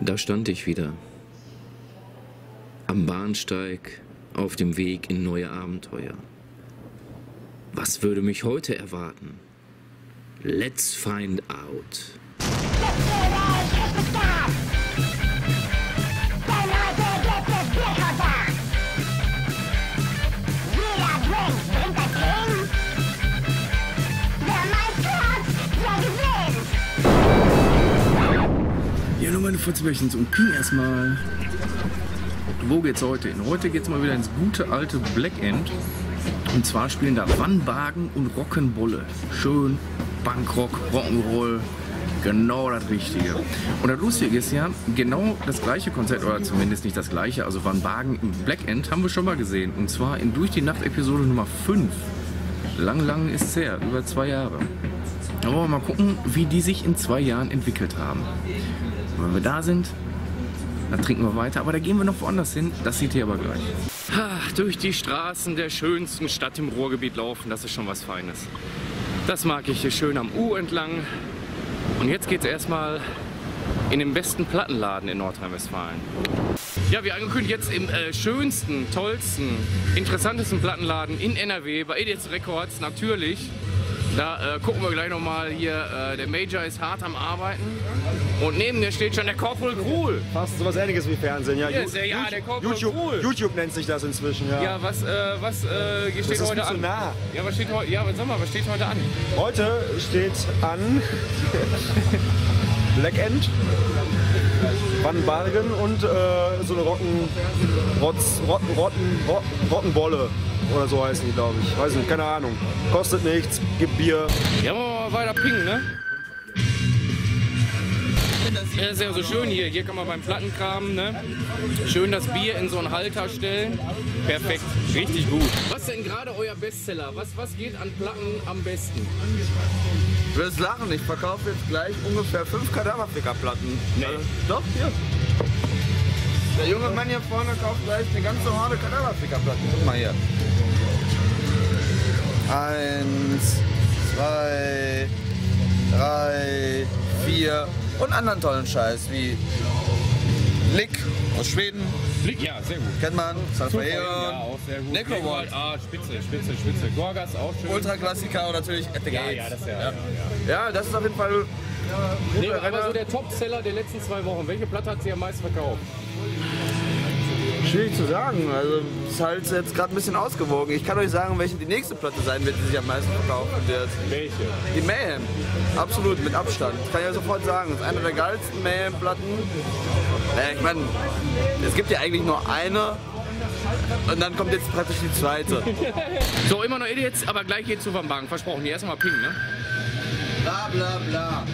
Da stand ich wieder. Am Bahnsteig, auf dem Weg in neue Abenteuer. Was würde mich heute erwarten? Let's find out. Futzbärchens und Kühen erstmal. Wo geht's heute hin? Heute geht's mal wieder ins gute alte Black End. Und zwar spielen da Wannbagen und Rock'n'Bolle. Schön, Bankrock, Rock'n'Roll. Genau das Richtige. Und das Lustige ist ja, genau das gleiche Konzept, oder zumindest nicht das gleiche, also Van Bagen im Black End haben wir schon mal gesehen. Und zwar in Durch die Nacht Episode Nummer 5. Lang, lang ist es her, über zwei Jahre. Da wollen wir mal gucken, wie die sich in zwei Jahren entwickelt haben. Und wenn wir da sind, dann trinken wir weiter. Aber da gehen wir noch woanders hin. Das seht ihr aber gleich. Durch die Straßen der schönsten Stadt im Ruhrgebiet laufen, das ist schon was Feines. Das mag ich hier schön am U entlang. Und jetzt geht's erstmal in den besten Plattenladen in Nordrhein-Westfalen. Ja, wie angekündigt, jetzt im äh, schönsten, tollsten, interessantesten Plattenladen in NRW, bei Edits Records natürlich. Da äh, gucken wir gleich nochmal hier, äh, der Major ist hart am Arbeiten. Und neben mir steht schon der Corporal Gruhl. Fast sowas ähnliches wie Fernsehen, ja. Ist ja- ja, der Corporal YouTube, Gruhl. YouTube nennt sich das inzwischen, ja. Ja, was, äh, was äh, steht heute an? nah. Ja, was steht heute? Ja, sag mal, was steht heute an? Heute steht an Black End, Wannbargen und äh, so eine Rocken, Rotz, Rotten, Rotten, Rotten, Rottenbolle oder so heißen die, glaube ich. Weiß nicht, keine Ahnung. Kostet nichts, gibt Bier. Ja, wir mal weiter pingen, ne? Ja, ist ja so schön hier. Hier kann man beim Plattenkram, ne? Schön das Bier in so einen Halter stellen. Perfekt, richtig gut. Was ist denn gerade euer Bestseller? Was, was geht an Platten am besten? Du wirst lachen, ich verkaufe jetzt gleich ungefähr fünf Kadaverficker-Platten. Nee. Also, doch, hier. Der junge Mann hier vorne kauft gleich eine ganze Horde Kadaverficker-Platten. Guck mal hier. Eins, zwei, drei, vier und anderen tollen Scheiß wie Lick aus Schweden, Blick, ja, sehr gut. kennt man, Ja, Salvaeon, auch sehr gut. Necrowalt. Ah, spitze, spitze, spitze. Gorgas auch schön. Ultra-Klassiker und natürlich At the Ja, Gates. ja, das ist ja. ja. Ja, das ist auf jeden Fall Nee, aber so der Topseller der letzten zwei Wochen. Welche Platte hat sie am meisten verkauft? Schwierig zu sagen. Also ist halt jetzt gerade ein bisschen ausgewogen. Ich kann euch sagen, welche die nächste Platte sein wird, die sich am meisten verkaufen wird. Welche? Die Mayhem. Absolut, mit Abstand. Kann ich ja sofort sagen. Das ist eine der geilsten Mayhem-Platten. Naja, ich meine, es gibt ja eigentlich nur eine. Und dann kommt jetzt praktisch die zweite. So, immer noch Idiots, aber gleich geht's zu Van Bagen. Versprochen. Hier erstmal pingen, ne? Bla bla bla.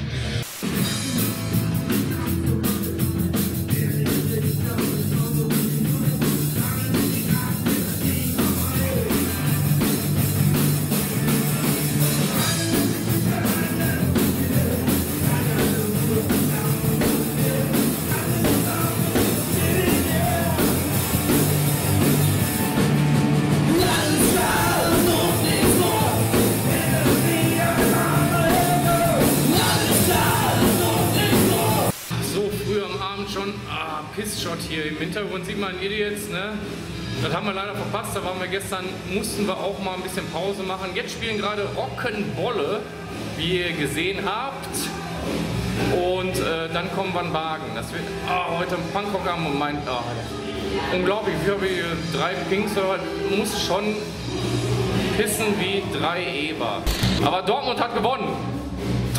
Idiots, ne? Das haben wir leider verpasst, da waren wir gestern, mussten wir auch mal ein bisschen Pause machen. Jetzt spielen gerade Rock'n'Bolle, wie ihr gesehen habt. Und äh, dann kommen Van Bagen. Das wird ah, heute ein Punkrocker Moment. Ah, unglaublich, ich habe hier drei Pings, aber muss schon pissen wie drei Eber. Aber Dortmund hat gewonnen.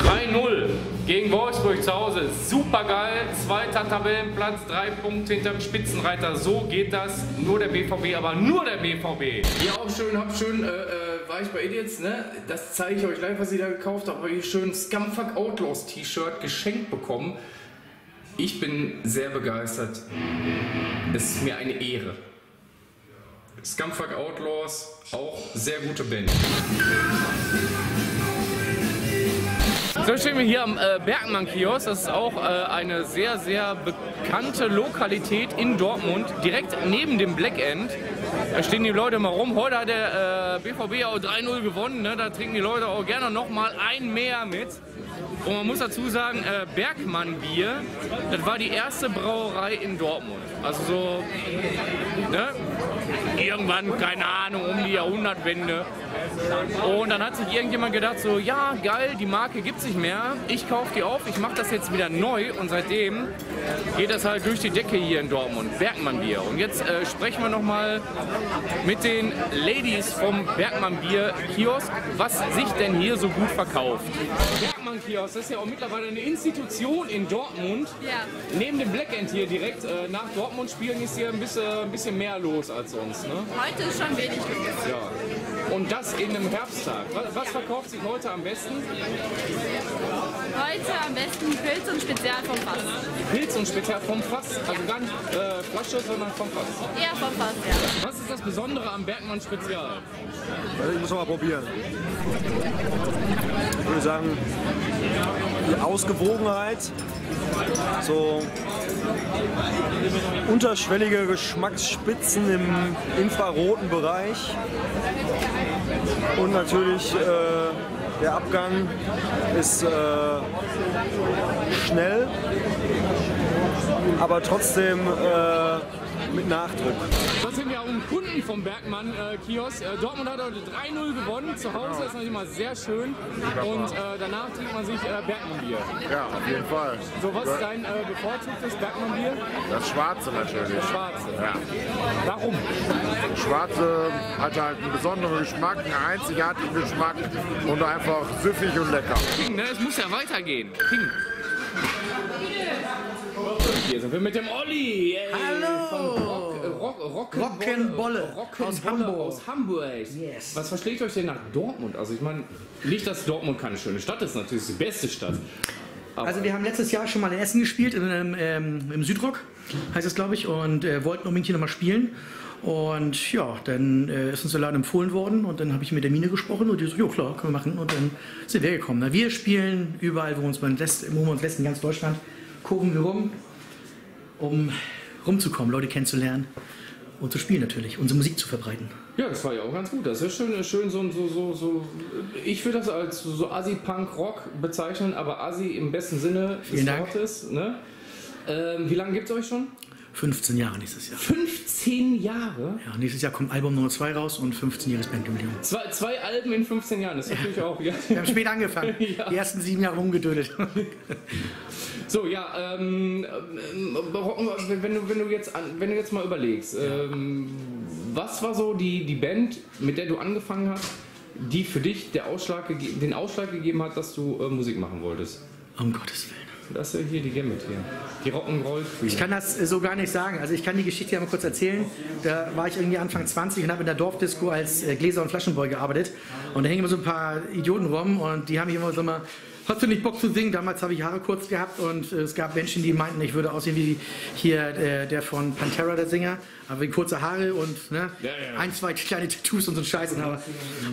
3-0 gegen Wolfsburg zu Hause. Super geil. Zweiter Tabellenplatz, drei Punkte hinterm Spitzenreiter. So geht das. Nur der BVB, aber nur der BVB. Ja, auch schön, hab schön, äh, äh, war ich bei Idiots, ne? Das zeige ich euch gleich, was ich da gekauft habe. Aber hier schön Scumfuck Outlaws T-Shirt geschenkt bekommen. Ich bin sehr begeistert. Es ist mir eine Ehre. Scumfuck Outlaws, auch sehr gute Band. So stehen wir hier am äh, Bergmann-Kiosk. Das ist auch äh, eine sehr, sehr bekannte Lokalität in Dortmund, direkt neben dem Black End. Da stehen die Leute mal rum. Heute hat der äh, BVB auch 3-0 gewonnen. Ne? Da trinken die Leute auch gerne noch mal ein mehr mit. Und man muss dazu sagen, äh, Bergmann Bier, das war die erste Brauerei in Dortmund. Also so, ne? Irgendwann, keine Ahnung, um die Jahrhundertwende. Und dann hat sich irgendjemand gedacht, so, ja, geil, die Marke gibt es nicht mehr. Ich kaufe die auf, ich mache das jetzt wieder neu. Und seitdem geht das halt durch die Decke hier in Dortmund. Bergmann Bier. Und jetzt äh, sprechen wir nochmal mit den Ladies vom Bergmann Bier Kiosk, was sich denn hier so gut verkauft. Bergmann Kiosk, das ist ja auch mittlerweile eine Institution in Dortmund. Ja. Neben dem Black End hier direkt äh, nach Dortmund spielen ist hier ein bisschen, ein bisschen mehr los als sonst. Ne? Heute ist schon wenig los. Ja. Und das in einem Herbsttag. Was, was verkauft sich heute am besten? Heute am besten Pilz und Spezial vom Fass. Pilz und Spezial vom Fass. Also gar nicht äh, Flasche, sondern vom Fass. Eher vom Fass, ja. Was ist das Besondere am Bergmann Spezial? Also ich muss mal probieren. Ich würde sagen, die Ausgewogenheit, so unterschwellige Geschmacksspitzen im infraroten Bereich und natürlich äh, der Abgang ist äh, schnell, aber trotzdem äh, mit Nachdruck. Kunden vom Bergmann äh, Kiosk. Äh, Dortmund hat heute 3-0 gewonnen. Zu Hause ist natürlich immer sehr schön. Und äh, danach trinkt man sich äh, Bergmann-Bier. Ja, auf jeden Fall. So, was ist dein äh, bevorzugtes Bergmann-Bier? Das Schwarze natürlich. Das Schwarze. Ja. Warum? Das Schwarze hat halt einen besonderen Geschmack, einen einzigartigen Geschmack und einfach süffig und lecker. King, ne? Es muss ja weitergehen. King. Hier sind wir mit dem Olli. Yay. Hallo. Von Rock, aus Hamburg. Aus Hamburg. Yes. Was verschlägt euch denn nach Dortmund? Also ich meine, nicht, dass Dortmund keine schöne Stadt ist, natürlich die beste Stadt. Aber Also wir haben letztes Jahr schon mal in Essen gespielt, in, einem, ähm, im Südrock, heißt es glaube ich, und äh, wollten unbedingt hier nochmal spielen. Und ja, dann äh, ist uns der Laden empfohlen worden und dann habe ich mit der Mine gesprochen und die so, ja klar, können wir machen. Und dann sind wir gekommen. Na, wir spielen überall, wo, uns man lässt, wo wir uns lässt, in ganz Deutschland, gucken wir rum, um rumzukommen, Leute kennenzulernen und zu spielen natürlich, unsere Musik zu verbreiten. ja, das war ja auch ganz gut. Das ist schön, schön so, so, so, so. Ich würde das als so Assi-Punk-Rock bezeichnen, aber Assi im besten Sinne des. Wortes. Ne? Ähm, wie lange gibt es euch schon? 15 Jahre nächstes Jahr. 15 Jahre? Ja, nächstes Jahr kommt Album Nummer 2 raus und 15-jähriges Bandjubiläum. Zwei, zwei Alben in 15 Jahren, das ist natürlich auch. Ja. Wir haben spät angefangen. Ja. Die ersten sieben Jahre rumgedödelt. So, ja, ähm, ähm, wenn, du, wenn, du jetzt wenn du jetzt mal überlegst, ähm, was war so die, die Band, mit der du angefangen hast, die für dich Ausschlag, den Ausschlag gegeben hat, dass du äh, Musik machen wolltest? Um Gottes Willen. Das ja hier die Gambit hier. Die Rock'n'Roll Queen. Ich kann das äh, so gar nicht sagen. Also ich kann die Geschichte ja mal kurz erzählen. Da war ich irgendwie Anfang 20 und habe in der Dorfdisco als äh, Gläser- und Flaschenboy gearbeitet. Und da hängen immer so ein paar Idioten rum und die haben mich immer so mal, hast du nicht Bock zu singen? Damals habe ich Haare kurz gehabt und äh, es gab Menschen, die meinten, ich würde aussehen wie hier äh, der von Pantera, der Sänger. Aber wegen kurze Haare und ne, Ja, ja. ein, zwei kleine Tattoos und so ein Scheiß. Aber.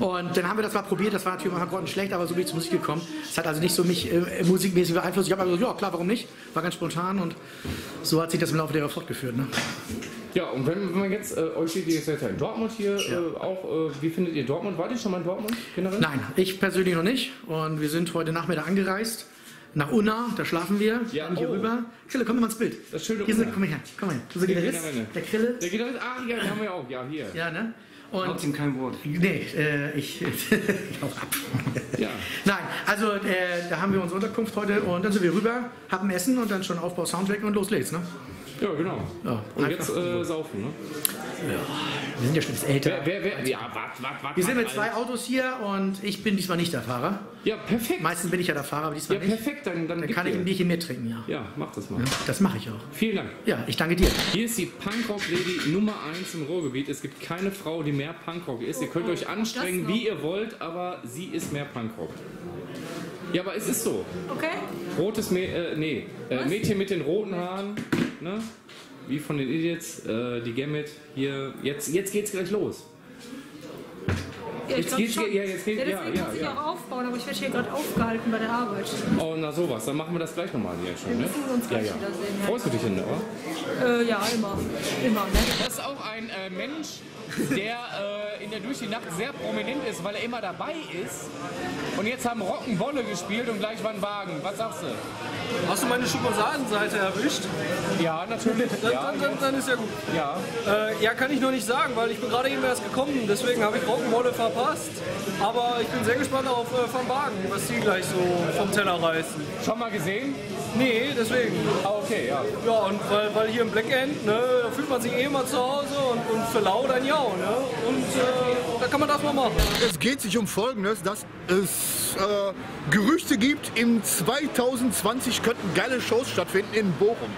Und dann haben wir das mal probiert. Das war natürlich mal grottenschlecht, aber so bin ich zur Musik gekommen. Es hat also nicht so mich äh, musikmäßig beeinflusst. Ich habe also, ja klar, warum nicht? War ganz spontan und so hat sich das im Laufe der Jahre fortgeführt. Ne? Ja, und wenn, wenn man jetzt, äh, euch steht ihr jetzt ja in Dortmund hier äh, auch, äh, wie findet ihr Dortmund? Wart ihr schon mal in Dortmund generell? Nein, ich persönlich noch nicht. Und wir sind heute Nachmittag angereist. Nach Unna, da schlafen wir. Ja, hier oh. rüber. Krille, komm mal ins Bild. Das schöne Hier sind, komm mal her, komm mal her. Der Gitarrist, der Krille. Der Gitarrist, ach ja, den haben wir ja auch, ja, hier. Ja, ne? Und Trotzdem kein Wort. Nee, äh, ich, ich hau ab. Ja. Nein, also äh, da haben wir unsere Unterkunft heute und dann sind wir rüber, haben Essen und dann schon Aufbau Soundtrack und los geht's, ne? Ja, genau. Ja, Und jetzt äh, saufen, ne? Wir sind ja schon etwas älter. Wer, wer, wer, ja, wart, wart, wart. Wir sind mit zwei Autos hier und ich bin diesmal nicht der Fahrer. Ja, perfekt. Meistens bin ich ja der Fahrer, aber Ja, diesmal nicht. perfekt, dann, dann, Dann kann ich ein Bierchen mehr trinken, ja. Ja, mach das mal. ja das mache ich auch. Vielen Dank. Ja, ich danke dir. Hier ist die Punkrock-Lady Nummer 1 im Ruhrgebiet. Es gibt keine Frau, die mehr Punkrock ist. Ihr könnt euch anstrengen, wie ihr wollt, aber sie ist mehr Punkrock. Ja, aber es ist so. Okay? Rotes Mä äh, nee, äh, Mädchen mit den roten Haaren, ne? Wie von den Idiots, äh, die Gambit hier. Jetzt, jetzt geht's gleich los. Ja, ich Jetzt geht's, schon. ja, jetzt geht, ja, ja, deswegen ja, muss ich ja. auch aufbauen, aber ich werde hier gerade aufgehalten bei der Arbeit. Oh, na sowas, dann machen wir das gleich nochmal hier schon, Wir ne? müssen uns Ja, gleich ja. wiedersehen. Ja. Freust du dich hin, oder? Äh, ja, immer. Immer, ne? Das ist auch ein äh, Mensch, der äh, in der Durch die Nacht sehr prominent ist, weil er immer dabei ist. Und jetzt haben Rockenwolle gespielt und gleich waren Wagen. Was sagst du? Hast du meine Schokoladenseite erwischt? Ja, natürlich. Dann, Ja, dann, dann, dann ist ja gut. ja. Äh, ja, kann ich noch nicht sagen, weil ich bin gerade eben erst gekommen, deswegen habe ich Rockenwolle verpasst. Aber ich bin sehr gespannt auf äh, Van Wagen, was die gleich so vom Teller reißen. Schon mal gesehen? Nee, deswegen. Ah, okay, ja. Ja, und weil, weil hier im Black End, ne, da fühlt man sich eh mal zu Hause und, und für lau dann ja, ne? Und äh, da kann man das mal machen. Es geht sich um Folgendes, dass es äh, Gerüchte gibt, in 2020 könnten geile Shows stattfinden in Bochum.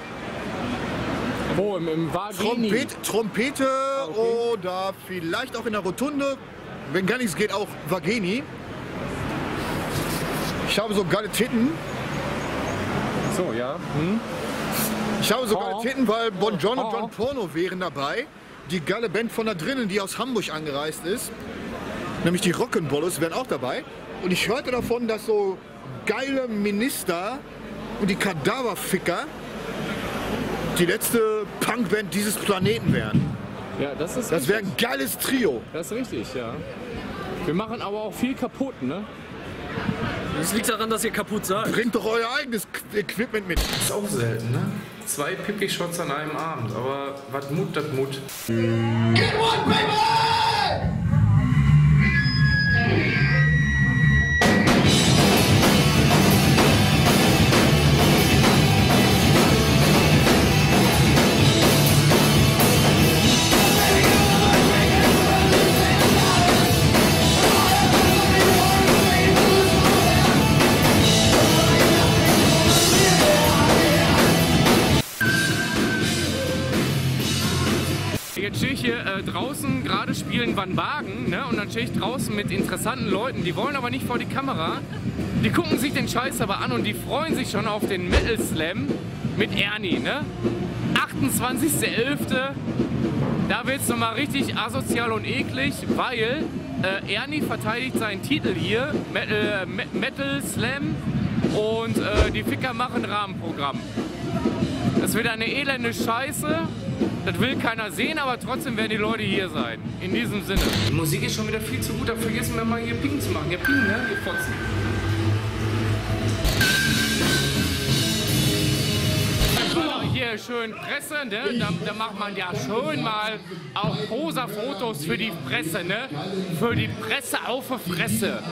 Wo, im, im? Trompet, Trompete oder vielleicht auch in der Rotunde, wenn gar nichts geht, auch Vageni. Ich habe so geile Titten. So, ja. Ich habe so Oh. geile Titten, weil Bon John und Oh. John Porno wären dabei. Die geile Band von da drinnen, die aus Hamburg angereist ist. Nämlich die Rock'n'Bolles wären auch dabei. Und ich hörte davon, dass so geile Minister und die Kadaverficker die letzte Punkband dieses Planeten wären. Ja, das ist Das wäre ein geiles Trio. Das ist richtig, ja. Wir machen aber auch viel kaputt, ne? Das liegt daran, dass ihr kaputt seid. Bringt doch euer eigenes Equipment mit. Ist auch selten, ne? Zwei Pipi-Shots an einem Abend, aber was Mut, das Mut. Jetzt ich draußen mit interessanten Leuten, die wollen aber nicht vor die Kamera. Die gucken sich den Scheiß aber an und die freuen sich schon auf den Metal Slam mit Ernie, ne? 28.11. Da wird's nochmal richtig asozial und eklig, weil äh, Ernie verteidigt seinen Titel hier, Metal, äh, Me- Metal Slam, und äh, die Ficker machen Rahmenprogramm. Das wird eine elende Scheiße. Das will keiner sehen, aber trotzdem werden die Leute hier sein. In diesem Sinne. Die Musik ist schon wieder viel zu gut, da vergessen wir mal hier Ping zu machen. Ja, Ping, ne? Ihr Fotzen. Hier schön Presse, ne? Da, da macht man ja schön mal auch Posa-Fotos für die Presse, ne? Für die Presse auf die Fresse.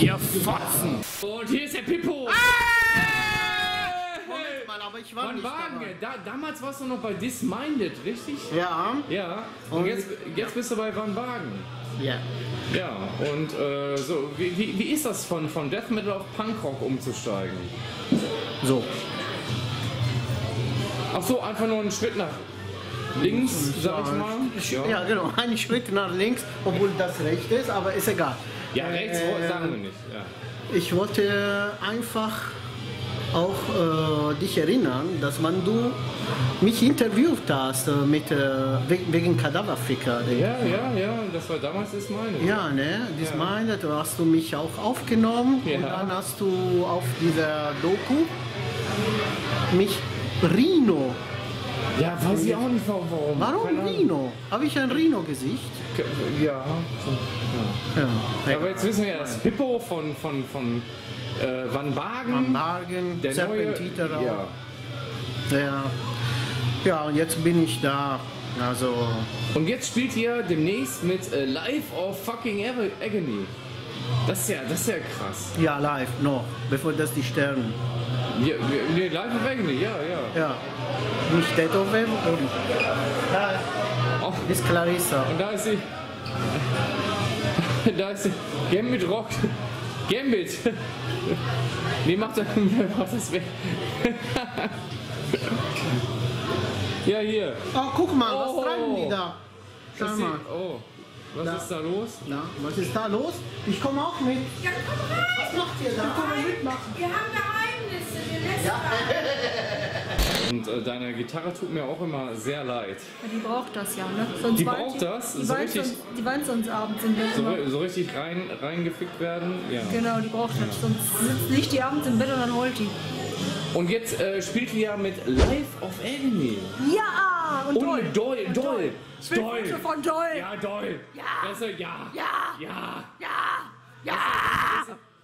Ihr Fotzen. Und hier ist der Pippo. Aber ich war Van nicht Wagen, dabei. da, damals warst du noch bei Disminded, richtig? Ja, Ja. Und jetzt, jetzt bist du bei Van Wagen. ja. Ja, und äh, so, wie, wie, wie ist das von, von Death Metal auf Punkrock umzusteigen? So. Ach so, einfach nur einen Schritt nach links, sag ich mal. Ja. genau. Ein Schritt nach links, obwohl das rechts ist, aber ist egal. Ja, rechts Äh, sagen wir nicht. Ja. Ich wollte einfach auch äh, dich erinnern, dass man du mich interviewt hast äh, mit, äh, we- wegen Kadaverficker. ja, ja, ja, das war damals das meine. Ja, ne, das meine, du hast du mich auch aufgenommen Ja. und dann hast du auf dieser Doku mich Rino. Ja, weiß ich auch nicht warum. Warum. Rino? Habe ich ein Rino-Gesicht? Ja. Ja. Aber jetzt wissen wir ja, das Pippo von, von, von äh, Van Wagen. Am Magen, der neue. Serpentiter auch. Ja. Ja. ja, und jetzt bin ich da. Also, Und jetzt spielt ihr demnächst mit äh, Life of Fucking Ag- Agony. Das ist ja, das ist ja krass. ja, live noch, bevor das die Sterne. Ja, wir- nee, Life of Agony, ja, ja. Ja, nicht Dead of Them. Oh, ist Clarissa. und da ist sie. Da ist sie. Gambit Rock. Gambit. Nee, macht das, macht das weg. Ja, hier. Oh, guck mal, Oh. was treiben die da? Schau mal. Oh, was Da. ist da los? Na, was ist da los? Ich komme auch mit. Ja, komm rein! Was macht ihr da? Komm mitmachen. Wir haben Geheimnisse, wir lästern. Und äh, deine Gitarre tut mir auch immer sehr leid. Die braucht das ja, ne? Sonst Die braucht das? Die, So weint richtig- sonst, die weint sonst abends im Bett. So, so richtig rein, reingefickt werden. Ja. Genau, die braucht das. Sonst sitzt, liegt die abends im Bett und dann heult die. Und jetzt äh, spielt ihr ja mit Life of Agony. Ja! Und, Und Doll. mit Doll. Und Doll. Ich Doll. Wünsche von Doll. Ja, Doll. Ja. Du, ja. Ja. Ja. Ja. Ja.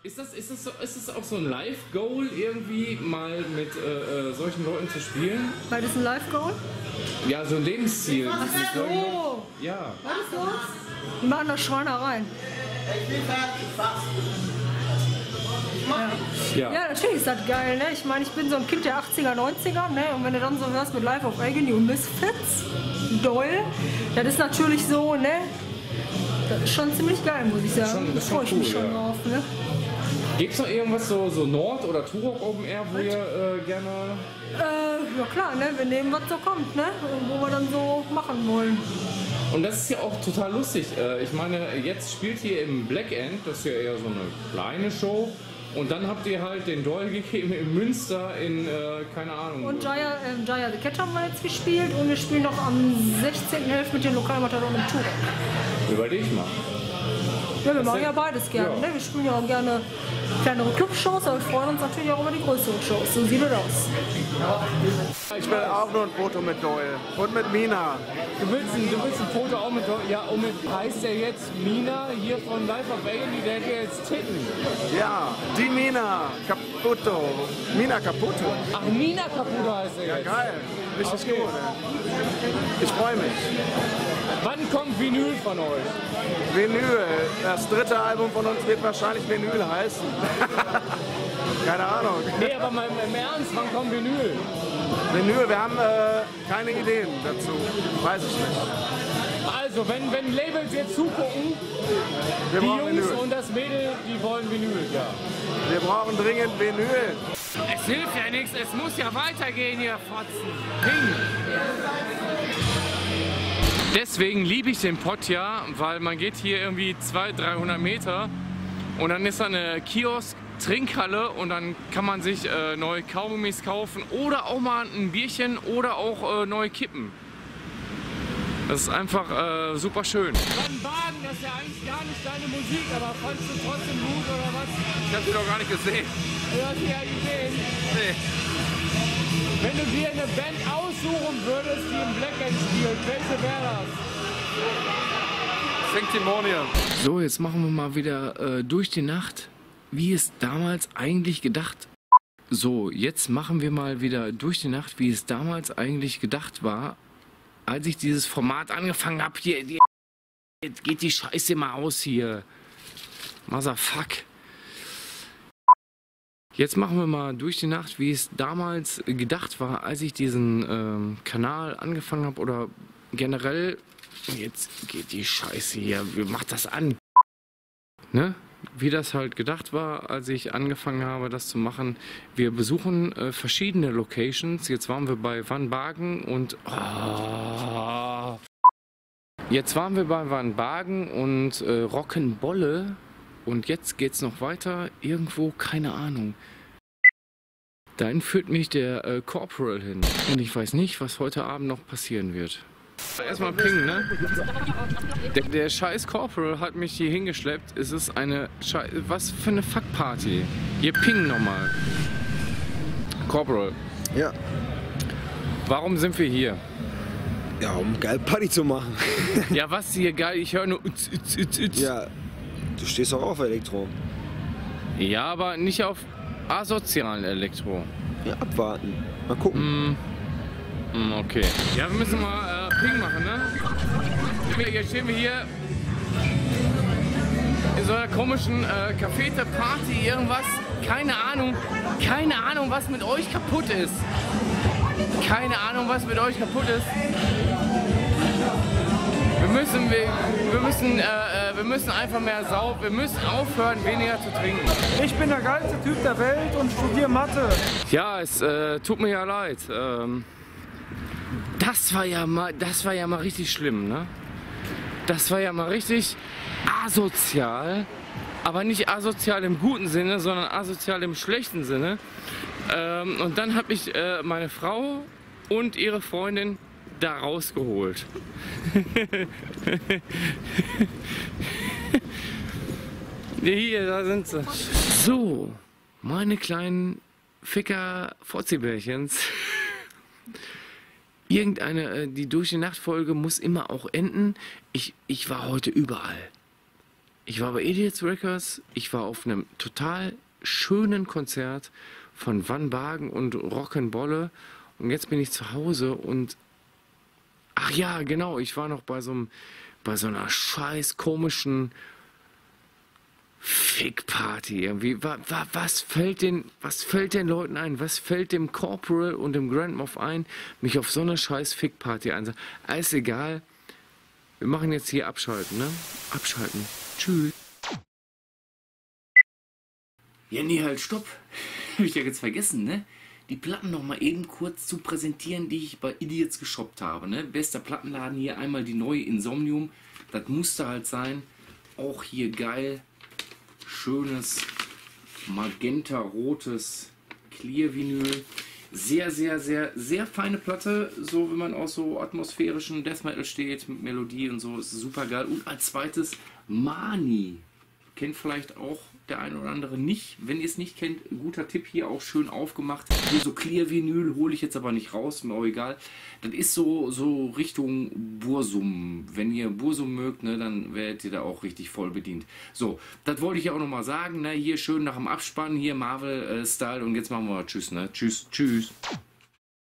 Ist das, ist, das so, ist das auch so ein Live-Goal irgendwie, mal mit äh, äh, solchen Leuten zu spielen? Weil das ein Live-Goal? Ja, so ein Lebensziel. Ach so. Ja. Was ist los? Die machen das Schweinereien. Ja. Ja, natürlich ist das geil, ne? Ich meine, ich bin so ein Kind der 80er, 90er, ne? Und wenn du dann so hörst mit Life of Agony und Misfits, Doyle, das ist natürlich so, ne? Das ist schon ziemlich geil, muss ich sagen. Schon- das freue ich mich cool, schon ja. drauf, ne? Gibt es noch irgendwas so, so Nord- oder Turok Open Air, wo ihr äh, gerne. Äh, ja klar, ne? Wir nehmen, was so kommt, ne? Und wo wir dann so machen wollen. Und das ist ja auch total lustig. Äh, ich meine, jetzt spielt ihr im Black End, das ist ja eher so eine kleine Show. Und dann habt ihr halt den Doyle gegeben in Münster in, äh, keine Ahnung. Und Jaya, äh, Jaya the Cat haben wir jetzt gespielt und wir spielen noch am 16.11. mit den Lokalmatadoren im Tour. Überleg mal. Ja, wir machen ja beides gerne. ja. Ne? Wir spielen ja auch gerne kleinere Clubshows, aber wir freuen uns natürlich auch über die größeren Shows. So sieht es aus. Ich will auch nur ein Foto mit Doyle und mit Mina. Du willst ein, du willst ein Foto auch mit Doyle? Ja, und mit, heißt der jetzt Mina hier von Life of der hat ja jetzt Titten. Ja, die Mina Caputo. Mina Caputo. Ach, Mina Caputo heißt er Ja, jetzt. geil. Richtig Okay. gut. Ey. Ich freue mich. Wann kommt Vinyl von euch? Vinyl. Das dritte Album von uns wird wahrscheinlich Vinyl heißen. Keine Ahnung. Nee, aber mal im Ernst, wann kommt Vinyl? Vinyl, wir haben äh, keine Ideen dazu. Weiß ich nicht. Also, wenn, wenn Labels jetzt zugucken, Wir die Jungs Vinyl. und das Mädel, die wollen Vinyl, ja. Wir brauchen dringend Vinyl. Es hilft ja nichts, es muss ja weitergehen, ihr Fotzen. Ping. Deswegen liebe ich den Pott ja, weil man geht hier irgendwie 200, 300 Meter und dann ist da eine Kiosk, Trinkhalle und dann kann man sich äh, neue Kaugummis kaufen oder auch mal ein Bierchen oder auch äh, neue Kippen. Das ist einfach äh, super schön. Van Baden, das ist ja eigentlich gar nicht deine Musik, aber fandst du trotzdem gut oder was? Ich hab sie doch gar nicht gesehen. Du hast sie ja gesehen. Wenn du dir eine Band aussuchen würdest, die im Black End spielt, welche wäre das? Sanctimonium. So, jetzt machen wir mal wieder äh, durch die Nacht, wie es damals eigentlich gedacht. So, jetzt machen wir mal wieder durch die Nacht, wie es damals eigentlich gedacht war, als ich dieses Format angefangen habe. Hier, die, jetzt geht die Scheiße mal aus hier. Motherfuck. Jetzt machen wir mal durch die Nacht, wie es damals gedacht war, als ich diesen ähm, Kanal angefangen habe oder generell. Jetzt geht die Scheiße hier. Wie macht das an? Ne? Wie das halt gedacht war, als ich angefangen habe, das zu machen. Wir besuchen äh, verschiedene Locations. Jetzt waren wir bei Van Bagen und. Oh. Jetzt waren wir bei Van Bagen und äh, Rockenbolle. Und jetzt geht's noch weiter. Irgendwo, keine Ahnung. Dahin führt mich der äh, Corporal hin. Und ich weiß nicht, was heute Abend noch passieren wird. Erstmal pingen, ne? Der, der scheiß Corporal hat mich hier hingeschleppt. Es ist eine Schei Was für eine Fuckparty. Hier pingen nochmal. Corporal. Ja. Warum sind wir hier? Ja, um geil Party zu machen. Ja, was hier geil? Ich höre nur. Utz, utz, utz, utz. Ja, du stehst doch auf Elektro. ja, aber nicht auf asozialen Elektro. Ja, abwarten. Mal gucken. Hm, okay. Ja, wir müssen mal äh, Ping machen, ne? Jetzt stehen wir hier in so einer komischen äh, Cafete Party, irgendwas. Keine Ahnung. Keine Ahnung, was mit euch kaputt ist. Keine Ahnung, was mit euch kaputt ist. Wir müssen, wir, wir müssen, äh, äh, wir müssen einfach mehr sau. Wir müssen aufhören, weniger zu trinken. Ich bin der geilste Typ der Welt und studiere Mathe. Ja, es äh, tut mir ja leid. Ähm, das war ja mal, das war ja mal richtig schlimm, ne? Das war ja mal richtig asozial, aber nicht asozial im guten Sinne, sondern asozial im schlechten Sinne. Ähm, und dann hat mich äh, meine Frau und ihre Freundin da rausgeholt. Hier, da sind sie. So, meine kleinen Ficker-Fotzibärchens. Irgendeine, äh, die durch die Nachtfolge muss immer auch enden. Ich, ich war heute überall. Ich war bei Idiots Records, ich war auf einem total schönen Konzert von Van Bagen und Rock'n'Bolle und jetzt bin ich zu Hause und ach ja, genau, ich war noch bei so einem bei so einer scheiß komischen Fick-Party irgendwie. Was, was, fällt den, was fällt den Leuten ein? Was fällt dem Corporal und dem Grand Moff ein, mich auf so eine scheiß Fick-Party einzusetzen? Alles egal. Wir machen jetzt hier abschalten, ne? Abschalten. Tschüss. Ja, nee, halt, stopp. Hab ich ja jetzt vergessen, ne? Die Platten noch mal eben kurz zu präsentieren, die ich bei Idiots geshoppt habe, ne? Bester Plattenladen hier, einmal die neue Insomnium. Das musste halt sein. Auch hier geil. Schönes magenta-rotes Clear-Vinyl. Sehr, sehr, sehr, sehr feine Platte, so wenn man auf so atmosphärischen Death Metal steht, mit Melodie und so, ist super geil. Und als zweites Mani. Kennt vielleicht auch der eine oder andere nicht. Wenn ihr es nicht kennt, guter Tipp hier auch schön aufgemacht. Hier so Clear Vinyl hole ich jetzt aber nicht raus, mir auch egal. Das ist so, so Richtung Bursum. Wenn ihr Bursum mögt, ne, dann werdet ihr da auch richtig voll bedient. So, das wollte ich ja auch nochmal sagen. Ne? Hier schön nach dem Abspann, hier Marvel-Style. und jetzt machen wir Tschüss. Ne? Tschüss, tschüss.